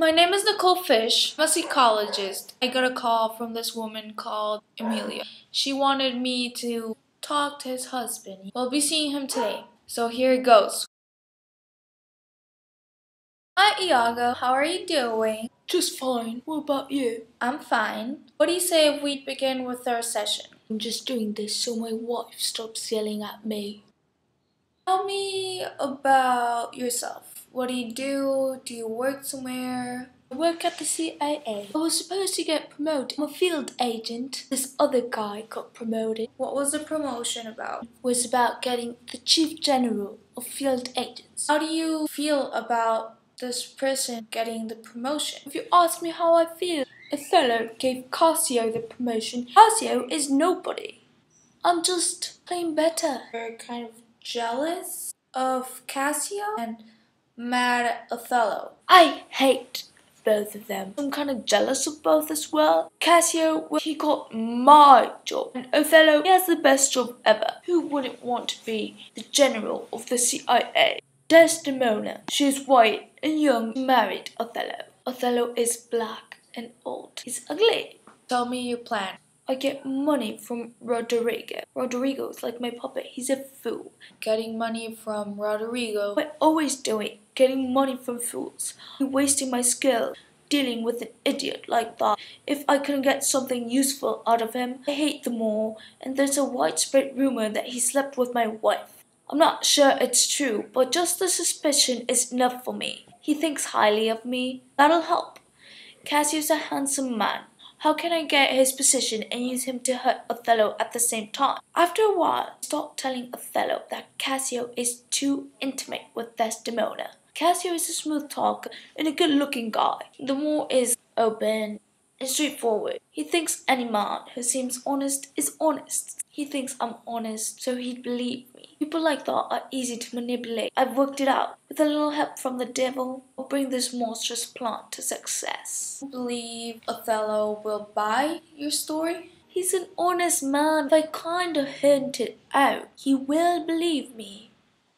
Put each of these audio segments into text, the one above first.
My name is Nicole Fish. I'm a psychologist. I got a call from this woman called Emilia. She wanted me to talk to his husband. We'll be seeing him today. So here it goes. Hi, Iago. How are you doing? Just fine. What about you? I'm fine. What do you say if we begin with our session? I'm just doing this so my wife stops yelling at me. Tell me about yourself. What do you do? Do you work somewhere? I work at the CIA. I was supposed to get promoted. I'm a field agent. This other guy got promoted. What was the promotion about? It was about getting the chief general of field agents. How do you feel about this person getting the promotion? If you ask me how I feel, Othello gave Cassio the promotion. Cassio is nobody. I'm just playing better. You're kind of jealous of Cassio and mad at Othello. I hate both of them. I'm kind of jealous of both as well. Cassio, well, he got my job, and Othello, he has the best job ever. Who wouldn't want to be the general of the CIA? Desdemona, she's white and young, married Othello. Othello is black and old. He's ugly. Tell me your plan. I get money from Roderigo. Roderigo is like my puppet. He's a fool. Getting money from Roderigo. I always do it. Getting money from fools. I'm wasting my skill dealing with an idiot like that. If I can get something useful out of him, I hate them all. And there's a widespread rumor that he slept with my wife. I'm not sure it's true, but just the suspicion is enough for me. He thinks highly of me. That'll help. Cassio's a handsome man. How can I get his position and use him to hurt Othello at the same time? After a while, I stopped telling Othello that Cassio is too intimate with Desdemona. Cassio is a smooth talker and a good looking guy. The more is open and straightforward. He thinks any man who seems honest is honest. He thinks I'm honest, so he'd believe me. People like that are easy to manipulate. I've worked it out. With a little help from the devil, I'll bring this monstrous plant to success. Believe Othello will buy your story? He's an honest man. If I kinda hint it out, he will believe me.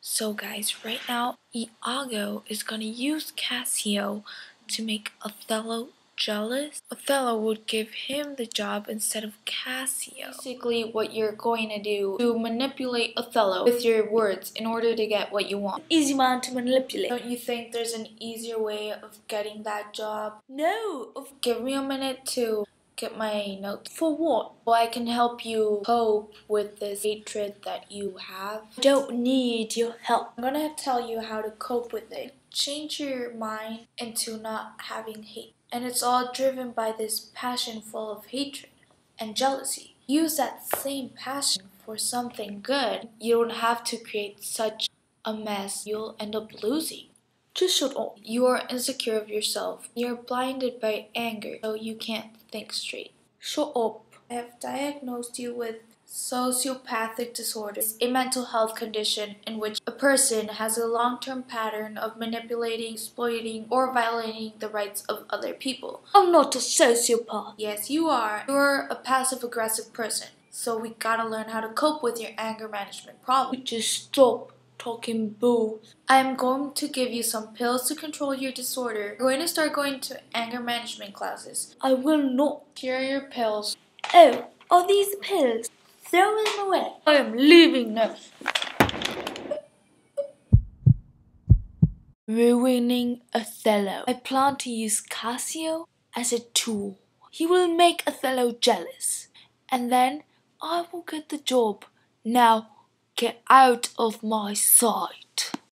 So guys, right now Iago is gonna use Cassio to make Othello jealous. Othello would give him the job instead of Cassio. Basically what you're going to do to manipulate Othello with your words in order to get what you want. Easy man to manipulate. Don't you think there's an easier way of getting that job? No. Give me a minute to get my notes. For what? So I can help you cope with this hatred that you have. I don't need your help. I'm gonna tell you how to cope with it. Change your mind into not having hate. And it's all driven by this passion full of hatred and jealousy. Use that same passion for something good. You don't have to create such a mess. You'll end up losing. Just shut up. Oh, you are insecure of yourself. You're blinded by anger, so you can't think straight. Shut up. I have diagnosed you with sociopathic disorder, a mental health condition in which a person has a long-term pattern of manipulating, exploiting, or violating the rights of other people. I'm not a sociopath. Yes, you are. You're a passive-aggressive person. So we gotta learn how to cope with your anger management problem. Just stop talking boo. I'm going to give you some pills to control your disorder. You're going to start going to anger management classes. I will not. Here are your pills. Oh, are these pills? Throw them away. I am leaving now. Ruining Othello. I plan to use Cassio as a tool. He will make Othello jealous. And then I will get the job. Now get out of my sight.